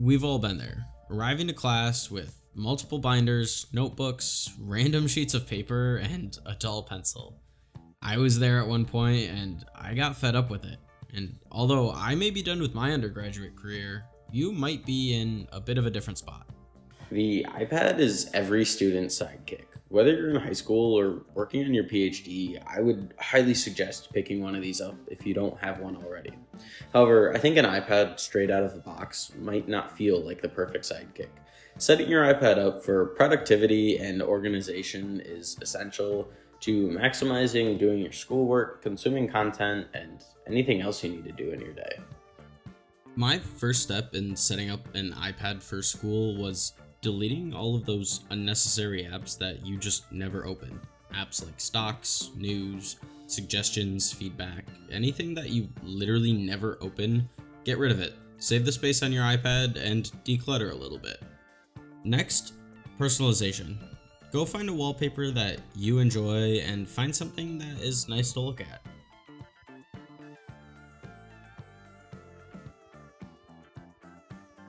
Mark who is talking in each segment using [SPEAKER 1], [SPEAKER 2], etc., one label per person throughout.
[SPEAKER 1] We've all been there, arriving to class with multiple binders, notebooks, random sheets of paper, and a dull pencil. I was there at one point and I got fed up with it. And although I may be done with my undergraduate career, you might be in a bit of a different spot.
[SPEAKER 2] The iPad is every student's sidekick. Whether you're in high school or working on your PhD, I would highly suggest picking one of these up if you don't have one already. However, I think an iPad straight out of the box might not feel like the perfect sidekick. Setting your iPad up for productivity and organization is essential to maximizing doing your schoolwork, consuming content, and anything else you need to do in your day.
[SPEAKER 1] My first step in setting up an iPad for school was deleting all of those unnecessary apps that you just never open. Apps like stocks, news, suggestions, feedback, anything that you literally never open, get rid of it. Save the space on your iPad and declutter a little bit. Next, personalization. Go find a wallpaper that you enjoy and find something that is nice to look at.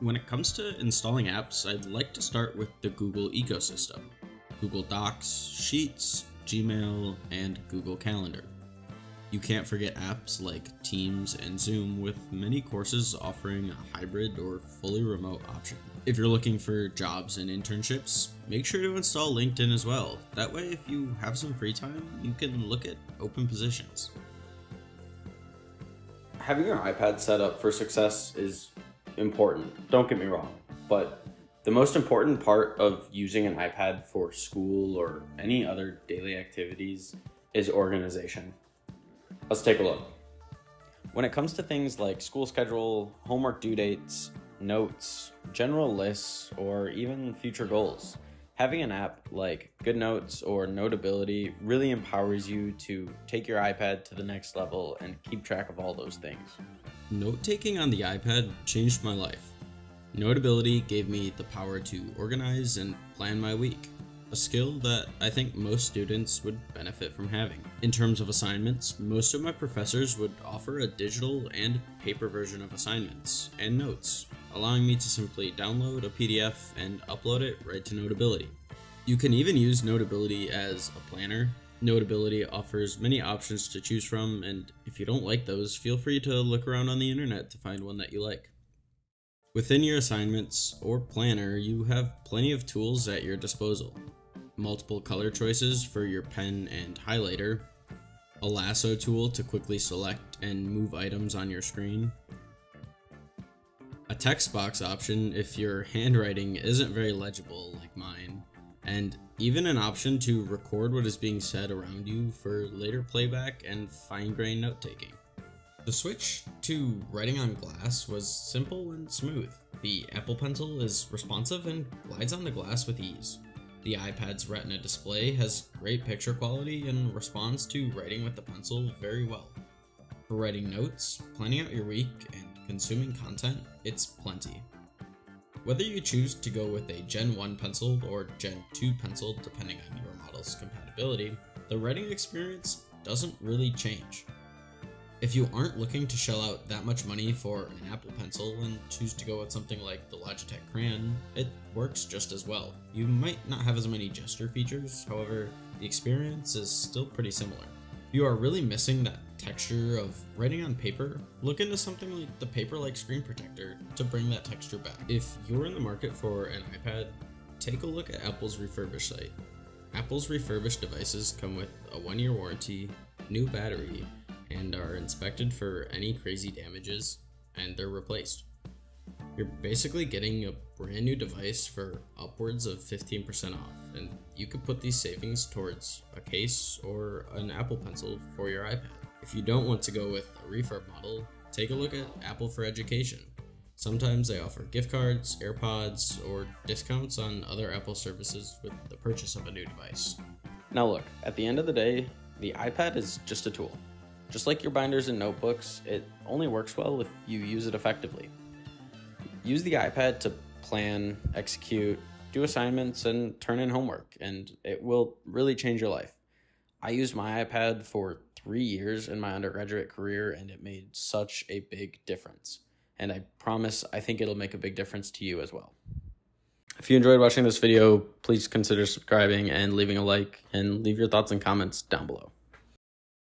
[SPEAKER 1] When it comes to installing apps, I'd like to start with the Google ecosystem. Google Docs, Sheets, Gmail, and Google Calendar. You can't forget apps like Teams and Zoom with many courses offering a hybrid or fully remote option. If you're looking for jobs and internships, make sure to install LinkedIn as well. That way, if you have some free time, you can look at open positions.
[SPEAKER 2] Having your iPad set up for success is important, don't get me wrong, but the most important part of using an iPad for school or any other daily activities is organization. Let's take a look. When it comes to things like school schedule, homework due dates, notes, general lists, or even future goals, having an app like GoodNotes or Notability really empowers you to take your iPad to the next level and keep track of all those things.
[SPEAKER 1] Note taking on the iPad changed my life. Notability gave me the power to organize and plan my week, a skill that I think most students would benefit from having. In terms of assignments, most of my professors would offer a digital and paper version of assignments and notes, allowing me to simply download a PDF and upload it right to Notability. You can even use Notability as a planner Notability offers many options to choose from, and if you don't like those, feel free to look around on the internet to find one that you like. Within your assignments or planner, you have plenty of tools at your disposal. Multiple color choices for your pen and highlighter, a lasso tool to quickly select and move items on your screen, a text box option if your handwriting isn't very legible like mine, and even an option to record what is being said around you for later playback and fine-grained note-taking. The switch to writing on glass was simple and smooth. The Apple Pencil is responsive and glides on the glass with ease. The iPad's Retina display has great picture quality and responds to writing with the pencil very well. For writing notes, planning out your week, and consuming content, it's plenty. Whether you choose to go with a Gen 1 pencil or Gen 2 pencil, depending on your model's compatibility, the writing experience doesn't really change. If you aren't looking to shell out that much money for an Apple Pencil and choose to go with something like the Logitech Crayon, it works just as well. You might not have as many gesture features, however, the experience is still pretty similar. You are really missing that texture of writing on paper, look into something like the Paperlike Screen Protector to bring that texture back. If you're in the market for an iPad, take a look at Apple's refurbished site. Apple's refurbished devices come with a one year warranty, new battery, and are inspected for any crazy damages, and they're replaced. You're basically getting a brand new device for upwards of 15% off, and you could put these savings towards a case or an Apple Pencil for your iPad. If you don't want to go with a refurb model, take a look at Apple for Education. Sometimes they offer gift cards, AirPods, or discounts on other Apple services with the purchase of a new device.
[SPEAKER 2] Now, look, at the end of the day, the iPad is just a tool. Just like your binders and notebooks, it only works well if you use it effectively. Use the iPad to plan, execute, do assignments, and turn in homework, and it will really change your life. I used my iPad for three years in my undergraduate career, and it made such a big difference. and I promise I think it'll make a big difference to you as well. If you enjoyed watching this video, please consider subscribing and leaving a like, and leave your thoughts and comments down below.